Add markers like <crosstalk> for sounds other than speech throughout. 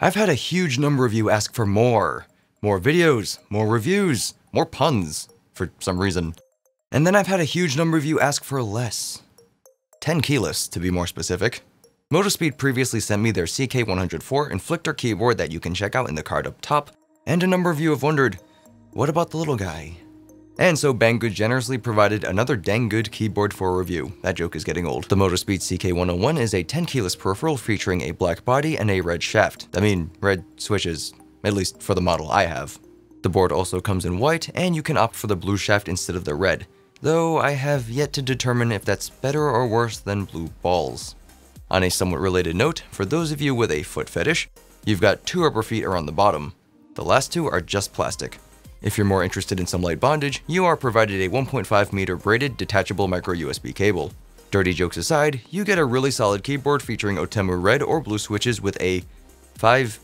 I've had a huge number of you ask for more. More videos, more reviews, more puns, for some reason. And then I've had a huge number of you ask for less. 10 keyless, to be more specific. Motospeed previously sent me their CK104 Inflictor keyboard that you can check out in the card up top, and a number of you have wondered, what about the little guy? And so Banggood generously provided another dang good keyboard for review. That joke is getting old. The Motospeed CK101 is a 10 keyless peripheral featuring a black body and a red shaft. I mean, red switches, at least for the model I have. The board also comes in white, and you can opt for the blue shaft instead of the red, though I have yet to determine if that's better or worse than blue balls. On a somewhat related note, for those of you with a foot fetish, you've got two rubber feet around the bottom. The last two are just plastic. If you're more interested in some light bondage, you are provided a 1.5 meter braided detachable micro USB cable. Dirty jokes aside, you get a really solid keyboard featuring Otemu red or blue switches with a 5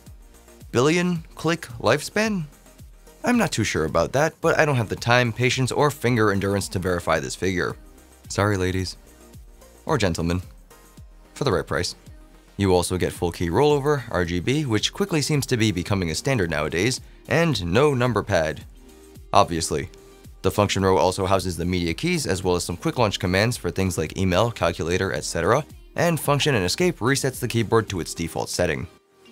billion click lifespan? I'm not too sure about that, but I don't have the time, patience, or finger endurance to verify this figure. Sorry ladies. Or gentlemen. For the right price. You also get full key rollover, RGB, which quickly seems to be becoming a standard nowadays, and no number pad. Obviously. The function row also houses the media keys as well as some quick launch commands for things like email, calculator, etc. And function and escape resets the keyboard to its default setting.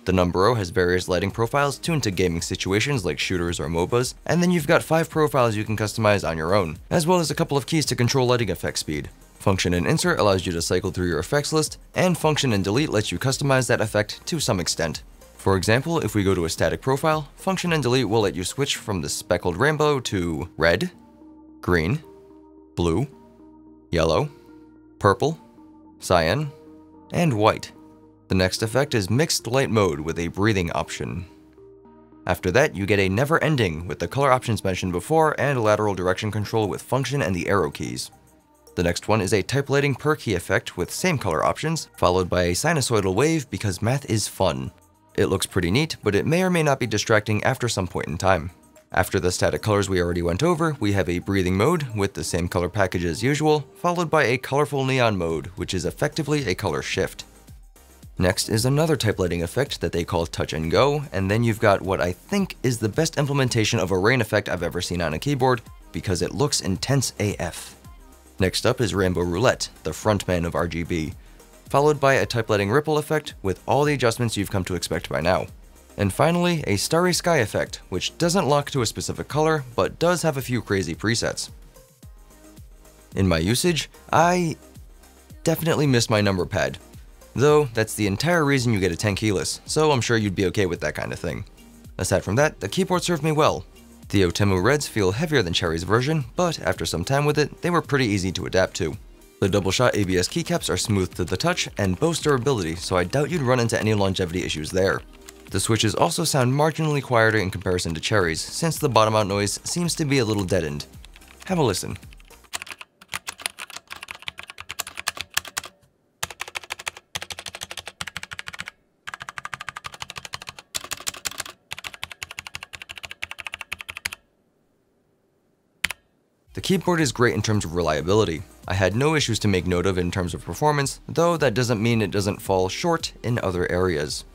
The number row has various lighting profiles tuned to gaming situations like shooters or MOBAs, and then you've got 5 profiles you can customize on your own, as well as a couple of keys to control lighting effect speed. Function and insert allows you to cycle through your effects list, and function and delete lets you customize that effect to some extent. For example, if we go to a static profile, function and delete will let you switch from the speckled rainbow to red, green, blue, yellow, purple, cyan, and white. The next effect is mixed light mode with a breathing option. After that, you get a never ending with the color options mentioned before and lateral direction control with function and the arrow keys. The next one is a type lighting per key effect with same color options, followed by a sinusoidal wave because math is fun. It looks pretty neat, but it may or may not be distracting after some point in time. After the static colors we already went over, we have a breathing mode with the same color package as usual, followed by a colorful neon mode, which is effectively a color shift. Next is another type lighting effect that they call touch and go, and then you've got what I think is the best implementation of a rain effect I've ever seen on a keyboard, because it looks intense AF. Next up is Rainbow Roulette, the frontman of RGB followed by a type lighting ripple effect with all the adjustments you've come to expect by now. And finally, a starry sky effect, which doesn't lock to a specific color, but does have a few crazy presets. In my usage, I definitely miss my number pad. Though, that's the entire reason you get a 10 keyless, so I'm sure you'd be okay with that kind of thing. Aside from that, the keyboard served me well. The Otemu Reds feel heavier than Cherry's version, but after some time with it, they were pretty easy to adapt to. The double shot ABS keycaps are smooth to the touch and boast durability, so I doubt you'd run into any longevity issues there. The switches also sound marginally quieter in comparison to Cherry's, since the bottom out noise seems to be a little deadened. Have a listen. The keyboard is great in terms of reliability. I had no issues to make note of in terms of performance, though that doesn't mean it doesn't fall short in other areas.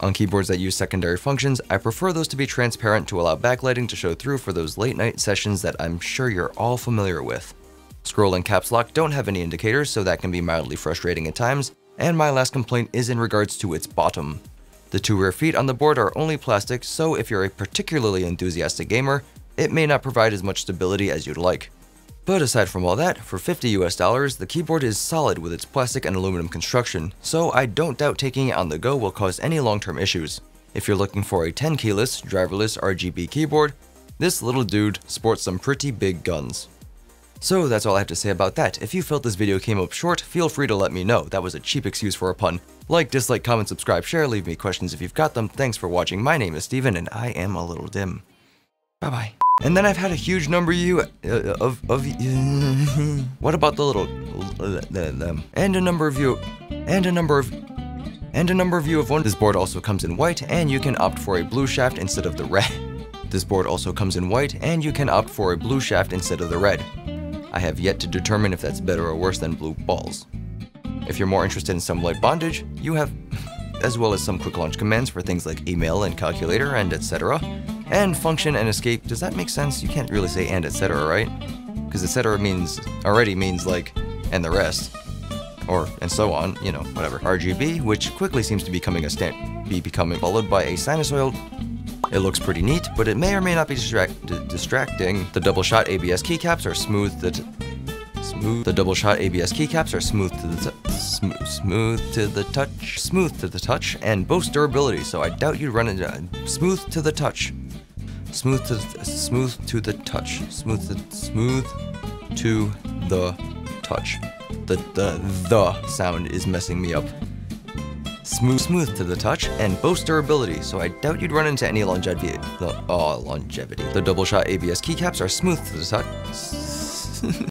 On keyboards that use secondary functions, I prefer those to be transparent to allow backlighting to show through for those late night sessions that I'm sure you're all familiar with. Scroll and caps lock don't have any indicators, so that can be mildly frustrating at times, and my last complaint is in regards to its bottom. The two rear feet on the board are only plastic, so if you're a particularly enthusiastic gamer, it may not provide as much stability as you'd like. But aside from all that, for 50 US dollars, the keyboard is solid with its plastic and aluminum construction, so I don't doubt taking it on the go will cause any long-term issues. If you're looking for a 10 keyless, driverless RGB keyboard, this little dude sports some pretty big guns. So that's all I have to say about that. If you felt this video came up short, feel free to let me know. That was a cheap excuse for a pun. Like, dislike, comment, subscribe, share, leave me questions if you've got them. Thanks for watching. My name is Steven, and I am a little dim. Bye-bye. And then I've had a huge number of you, uh, of, of, uh, <laughs> what about the little, uh, them, and a number of you, and a number of, and a number of you have won. This board also comes in white, and you can opt for a blue shaft instead of the red. <laughs> This board also comes in white, and you can opt for a blue shaft instead of the red. I have yet to determine if that's better or worse than blue balls. If you're more interested in some light bondage, you have <laughs> as well as some quick launch commands for things like email and calculator and etc. And function and escape, does that make sense? You can't really say and etc, right? Because etc means, already means like, and the rest. Or, and so on, you know, whatever. RGB, which quickly seems to be becoming a stand, be becoming followed by a sinusoidal it looks pretty neat, but it may or may not be distract distracting. The double shot ABS keycaps are smooth the smooth. The double shot ABS keycaps are smooth to the smooth, smooth to the touch, smooth to the touch, and boast durability. So I doubt you'd run into uh, smooth to the touch, smooth to the, smooth to the touch, smooth to smooth to the touch. The the the sound is messing me up smooth, smooth to the touch, and boast durability, so I doubt you'd run into any longevity. The, oh, longevity. The double shot ABS keycaps are smooth to the touch. <laughs>